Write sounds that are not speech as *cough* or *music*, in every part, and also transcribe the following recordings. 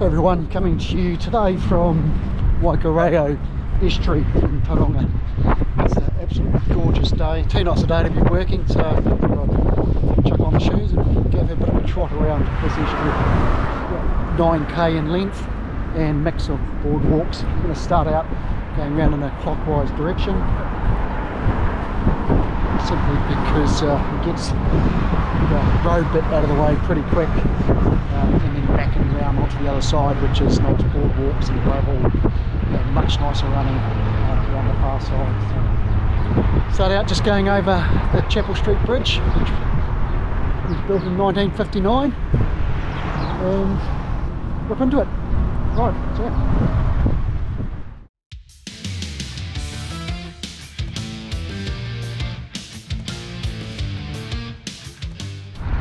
everyone, coming to you today from Waikareao Estuary in Tauranga. It's an absolutely gorgeous day. Too nice a day to be working, so I've got to chuck on the shoes and give a bit of a trot around this estuary. 9k in length and mix of boardwalks. I'm going to start out going around in a clockwise direction simply because uh, it gets the road bit out of the way pretty quick um, and then backing around onto the other side which is nice boardwalks and gravel and much nicer running uh, around the far side. So start out just going over the Chapel Street Bridge which was built in 1959 and look into it. Right, so.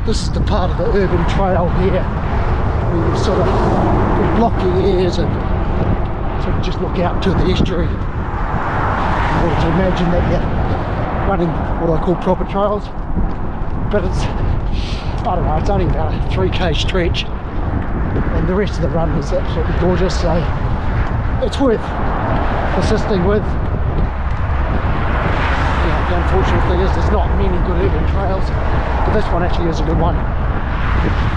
This is the part of the urban trail here. Where you sort of block your ears and sort of just look out to the estuary. Order to imagine that you're running what I call proper trails but it's I don't know it's only about a 3k stretch and the rest of the run is absolutely gorgeous so it's worth persisting with unfortunate thing is there's not many good urban trails but this one actually is a good one.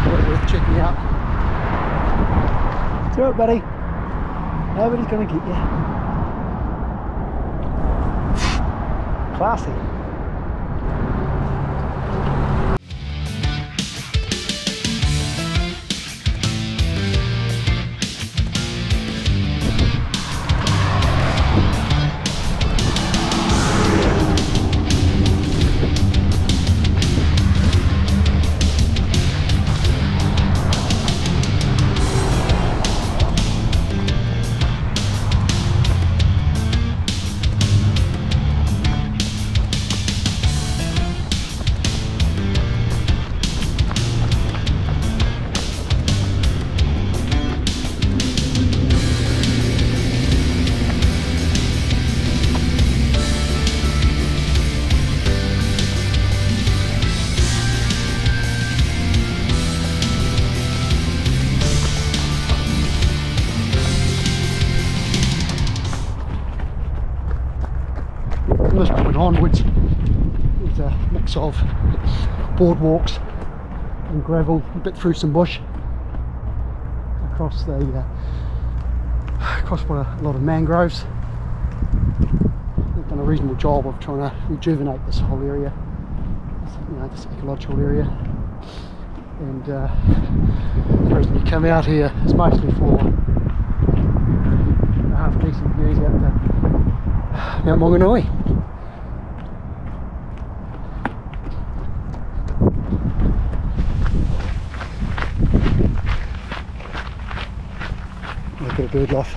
Worth checking out. It's alright, buddy. Nobody's gonna get you. Classy. Onwards is a mix of boardwalks and gravel, a bit through some bush across the uh, across what a lot of mangroves. They've done a reasonable job of trying to rejuvenate this whole area, you know, this ecological area. And uh, the reason you come out here is mostly for half decent views out to Mount Maunganui. Look at a bird life.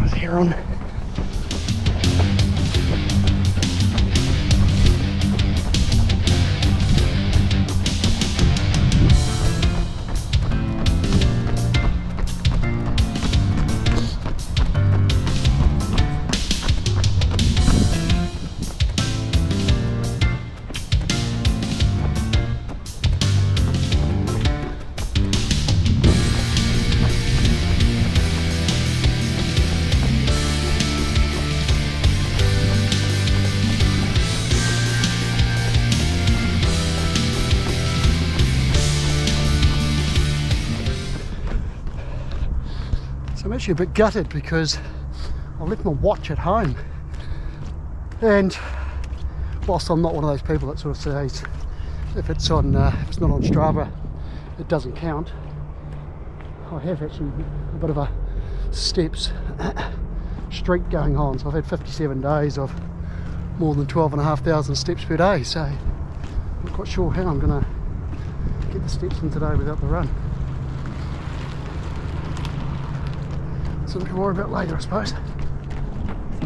Nice heron. Actually a bit gutted because I left my watch at home. And whilst I'm not one of those people that sort of says if it's on uh, if it's not on Strava it doesn't count. I have actually a bit of a steps *coughs* streak going on. So I've had 57 days of more than 12 and a half thousand steps per day. So I'm not quite sure how I'm gonna get the steps in today without the run. Something to worry about later, I suppose.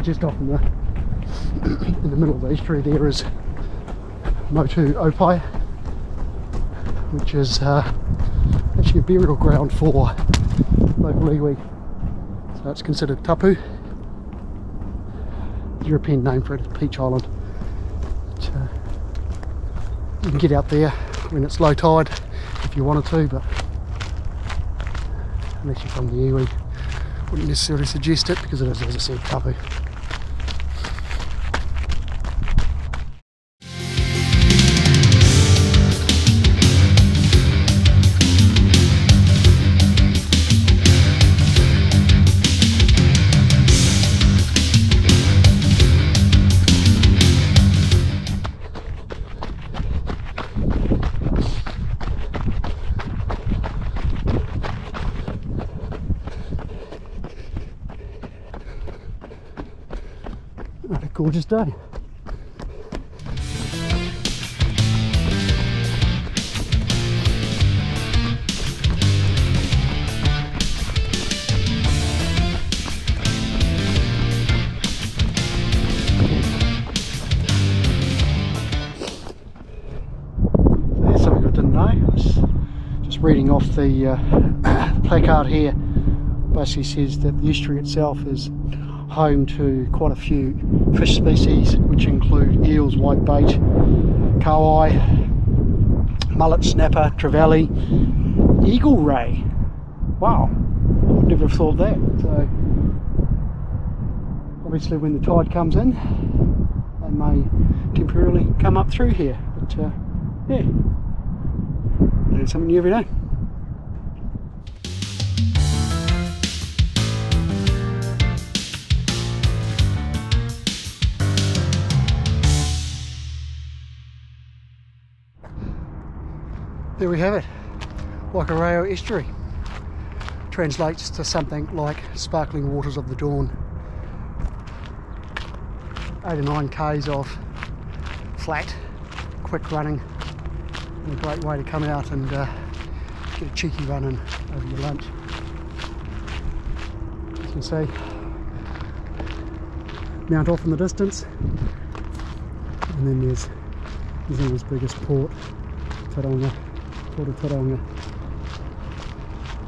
Just off in the *clears throat* in the middle of the estuary there is Motuopae, which is uh, actually a burial ground for local iwi. So it's considered tapu. European name for it is Peach Island. But, uh, you can get out there when it's low tide if if you wanted to, but unless you're from the iwi, wouldn't necessarily suggest it because it is, as I said, tapu. Nice just reading off the uh, *coughs* placard here. Basically says that the estuary itself is home to quite a few fish species, which include eels, whitebait, kahawai, mullet snapper, trevally, eagle ray. Wow, I would never have thought that. So, obviously, when the tide comes in, they may temporarily come up through here. But uh, yeah, learn something new every day. There we have it, Waikareao Estuary. Translates to something like sparkling waters of the dawn. Eight or nine k's of flat, quick running, and a great way to come out and uh, get a cheeky run in over your lunch. As you can see, Mount off in the distance, and then there's New Zealand's biggest port, Tauranga, Port of Tauranga.